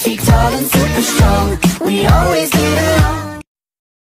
feet tall and super strong. We always get